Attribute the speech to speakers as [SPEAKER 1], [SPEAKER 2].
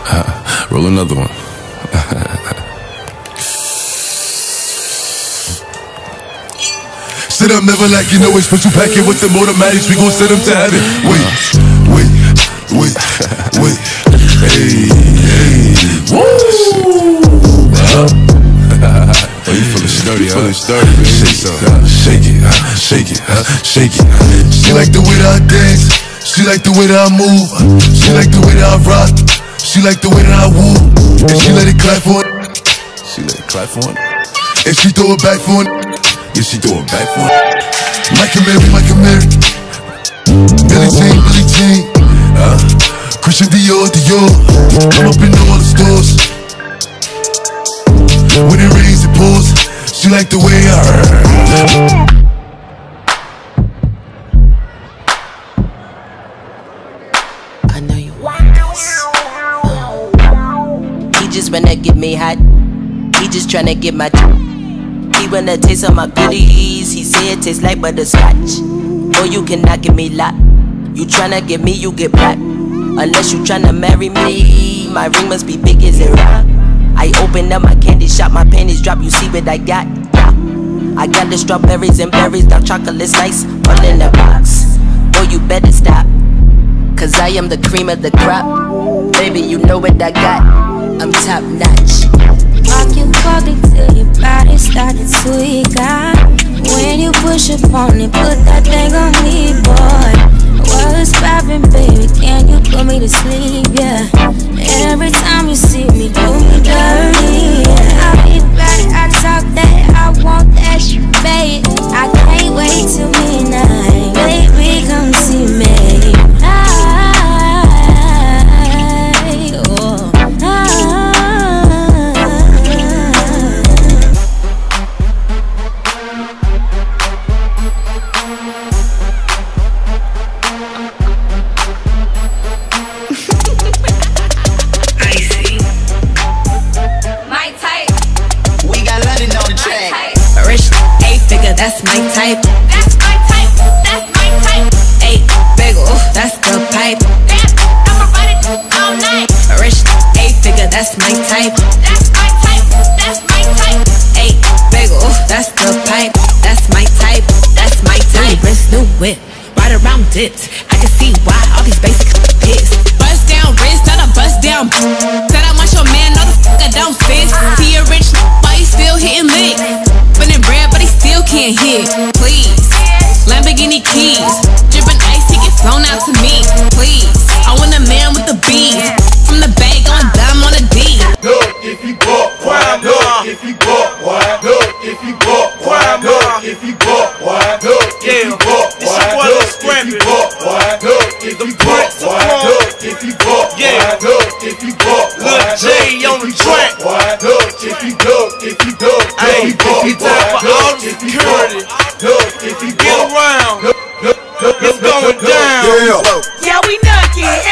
[SPEAKER 1] another one.
[SPEAKER 2] Sit up, never like you know it's special packet with them automatics. We gon' send them to heaven. Wait, wait, wait, wait. Hey, hey. Woo!
[SPEAKER 1] Oh, you feeling sturdy,
[SPEAKER 2] You feeling sturdy, baby.
[SPEAKER 1] Say something.
[SPEAKER 2] Shake it, shake it, shake it. She like the way that I dance. She like the way that I move. She like the way that I rock. She like the way that I woo. And she let it clap for it.
[SPEAKER 1] She let it clap for him.
[SPEAKER 2] And she throw it back for it.
[SPEAKER 1] Yeah, she throw it back for him.
[SPEAKER 2] Michael Mary, Michael Mary. Billie Jean, Billie Jean. Uh, Christian Dior, Dior. I'm up in all the stores. When it rains, it pours. She like the way I.
[SPEAKER 3] I just wanna get me hot. He just tryna get my. He wanna taste all my goodies. He say it tastes like butterscotch. Oh, you cannot get me locked. You tryna get me, you get black. Unless you tryna marry me, my ring must be big as a rock. I open up my candy shop, my panties drop. You see what I got? I got the strawberries and berries, dark chocolate slice, all in the box. Oh, you better stop. Cause I am the cream of the crop. Baby, you know what I got. I'm top notch.
[SPEAKER 4] Your body till your body started to got When you push up on it, put that thing on me, boy What's poppin', baby? Can you put me to sleep, yeah? Every time you see me,
[SPEAKER 5] that's my type.
[SPEAKER 6] That's my type. That's my type.
[SPEAKER 5] Eight bagel, that's the pipe.
[SPEAKER 6] That I'ma ride it all night.
[SPEAKER 5] Rich eight figure, that's my type.
[SPEAKER 6] That's my type. That's my type.
[SPEAKER 5] Eight bagel, that's the pipe. That's my type. That's my type. New wrist, new whip, right around dips. I can see why all these basic pissed. Bust down wrist, not a bust down. Said I want your man, no the don't fit. See a rich, why he still hitting lick? Still can't hit. Please, Lamborghini keys, dripping ice, he get flown out to me. Please, I want a man with the beat. From the bag, going dumb on a D.
[SPEAKER 2] Look, if you bought wine, look, if you bought wine, look, if you bought wine, look, if you bought wine, look, if you bought
[SPEAKER 7] It's your
[SPEAKER 2] wine,
[SPEAKER 7] boy
[SPEAKER 2] look,
[SPEAKER 7] Lil
[SPEAKER 2] if
[SPEAKER 7] Scrappy.
[SPEAKER 2] you bought wine, look, if
[SPEAKER 7] The
[SPEAKER 2] you bought
[SPEAKER 7] Prince of
[SPEAKER 2] wine,
[SPEAKER 7] Crunk.
[SPEAKER 2] look, if you bought
[SPEAKER 7] Yeah.
[SPEAKER 2] wine, look, if you bought
[SPEAKER 7] Lil
[SPEAKER 2] wine,
[SPEAKER 7] J
[SPEAKER 2] look,
[SPEAKER 7] on
[SPEAKER 2] if
[SPEAKER 7] the
[SPEAKER 2] you
[SPEAKER 7] track.
[SPEAKER 2] bought wine, look, if you look, if you look,
[SPEAKER 7] Hey,
[SPEAKER 2] if you bought
[SPEAKER 7] it's time for
[SPEAKER 2] wine, Yeah.